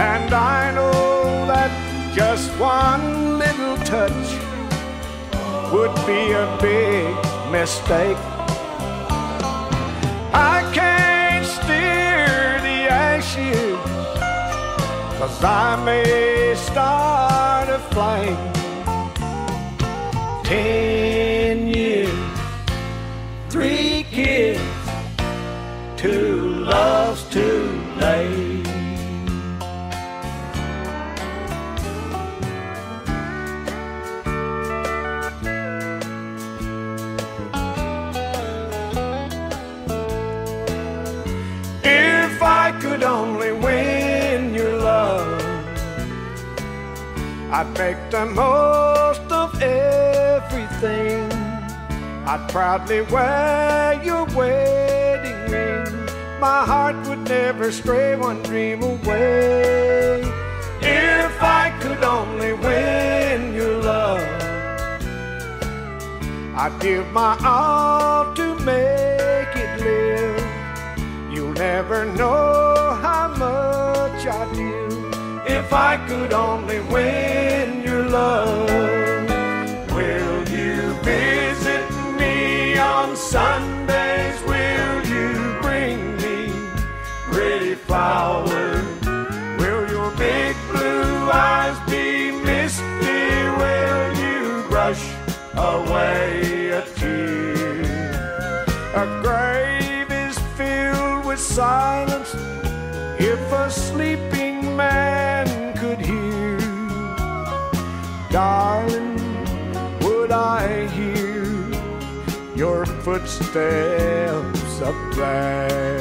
And I know that just one little touch would be a big mistake. I can't steer the ashes, cause I may start a flame. Ten years, three kids, two loves too late. I'd make the most of everything. I'd proudly wear your wedding ring. My heart would never stray one dream away. If I could only win your love, I'd give my all to make it live. You'll never know how much I do if I could only win your love. Will you visit me on Sundays? Will you bring me pretty flowers? Will your big blue eyes be misty? Will you brush away a tear? A grave is filled with silence if a sleeping man could hear. Darling, would I hear your footsteps up there?